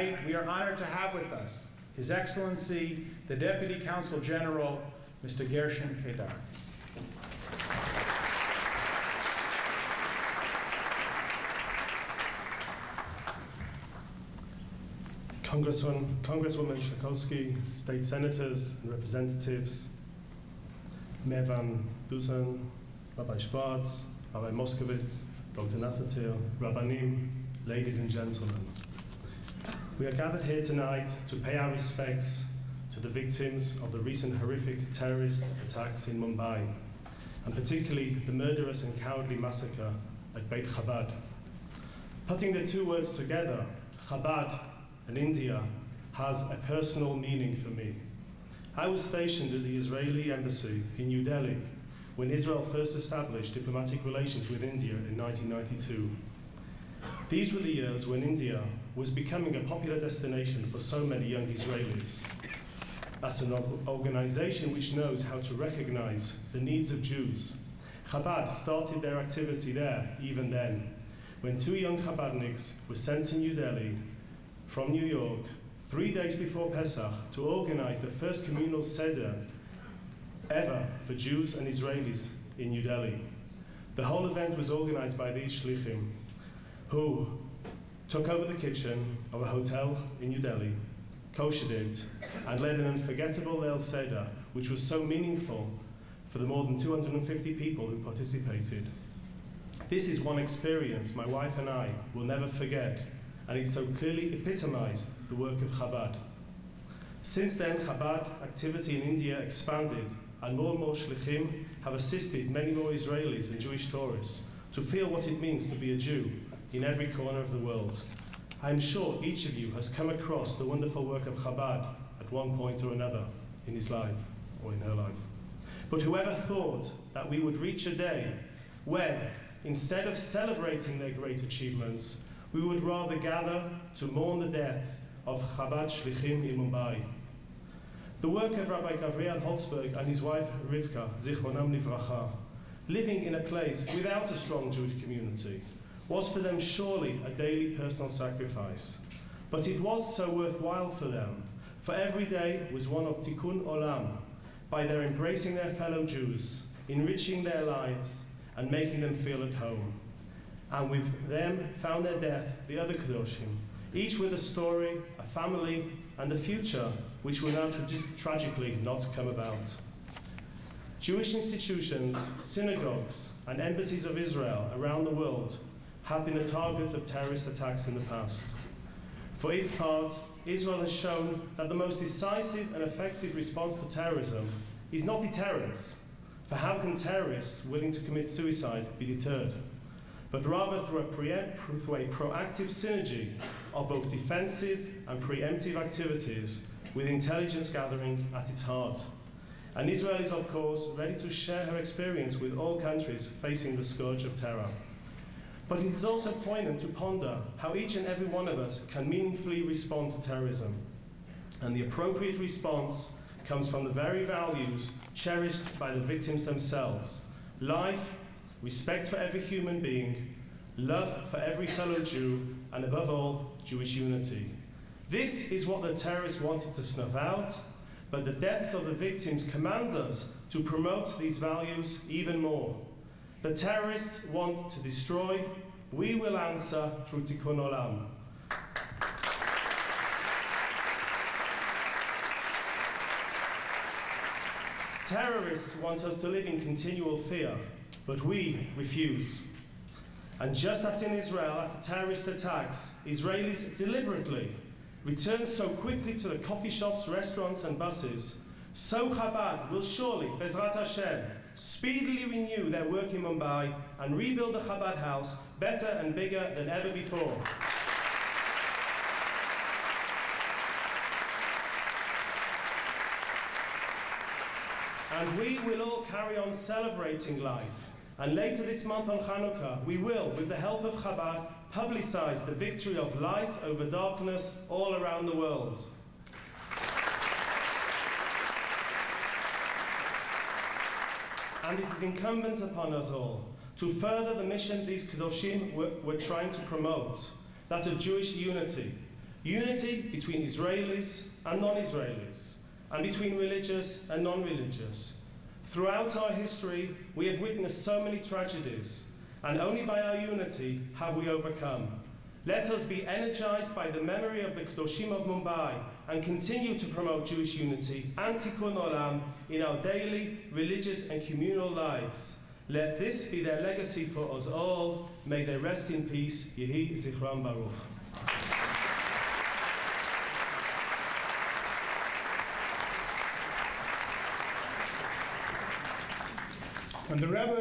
We are honored to have with us His Excellency, the Deputy Consul General, Mr. Gershon Kedar. Congressman, Congresswoman Schakowsky, state senators and representatives, Mayor Van Dusen, Rabbi Schwartz, Rabbi Moskowitz, Dr. Nassatir, Rabbanim, ladies and gentlemen. We are gathered here tonight to pay our respects to the victims of the recent horrific terrorist attacks in Mumbai, and particularly the murderous and cowardly massacre at Beit Chabad. Putting the two words together, Chabad and India, has a personal meaning for me. I was stationed at the Israeli embassy in New Delhi when Israel first established diplomatic relations with India in 1992. These were the years when India was becoming a popular destination for so many young Israelis. As an organization which knows how to recognize the needs of Jews, Chabad started their activity there even then, when two young Chabadniks were sent to New Delhi from New York three days before Pesach to organize the first communal Seder ever for Jews and Israelis in New Delhi. The whole event was organized by these shlichim, who took over the kitchen of a hotel in New Delhi, koshered it, and led an unforgettable Leil Seder, which was so meaningful for the more than 250 people who participated. This is one experience my wife and I will never forget and it so clearly epitomized the work of Chabad. Since then, Chabad activity in India expanded, and more and more shlichim have assisted many more Israelis and Jewish tourists to feel what it means to be a Jew in every corner of the world. I am sure each of you has come across the wonderful work of Chabad at one point or another in his life or in her life. But whoever thought that we would reach a day when, instead of celebrating their great achievements, we would rather gather to mourn the death of Chabad Shlichim in Mumbai. The work of Rabbi Gavriel Holtzberg and his wife Rivka, Zichronam Livracha, living in a place without a strong Jewish community, was for them surely a daily personal sacrifice. But it was so worthwhile for them, for every day was one of tikkun olam, by their embracing their fellow Jews, enriching their lives, and making them feel at home and with them found their death the other Kedoshim, each with a story, a family, and a future which will now tra tragically not come about. Jewish institutions, synagogues, and embassies of Israel around the world have been the targets of terrorist attacks in the past. For its part, Israel has shown that the most decisive and effective response to terrorism is not deterrence, for how can terrorists willing to commit suicide be deterred? but rather through a, through a proactive synergy of both defensive and preemptive activities with intelligence gathering at its heart. And Israel is, of course, ready to share her experience with all countries facing the scourge of terror. But it is also poignant to ponder how each and every one of us can meaningfully respond to terrorism. And the appropriate response comes from the very values cherished by the victims themselves life, respect for every human being, love for every fellow Jew, and above all, Jewish unity. This is what the terrorists wanted to snuff out, but the deaths of the victims command us to promote these values even more. The terrorists want to destroy, we will answer through Tikkun Olam. Terrorists want us to live in continual fear, but we refuse. And just as in Israel after terrorist attacks, Israelis deliberately returned so quickly to the coffee shops, restaurants, and buses, so Chabad will surely, Bezrat Hashem, speedily renew their work in Mumbai and rebuild the Chabad house better and bigger than ever before. And we will all carry on celebrating life and later this month on Hanukkah, we will, with the help of Chabad, publicize the victory of light over darkness all around the world. And it is incumbent upon us all to further the mission these Kedoshim were, were trying to promote, that of Jewish unity. unity between Israelis and non-Israelis, and between religious and non-religious. Throughout our history, we have witnessed so many tragedies, and only by our unity have we overcome. Let us be energized by the memory of the Kedoshim of Mumbai and continue to promote Jewish unity and Tikkun Olam in our daily religious and communal lives. Let this be their legacy for us all. May they rest in peace. Yehi Zichron Baruch. When the Rebbe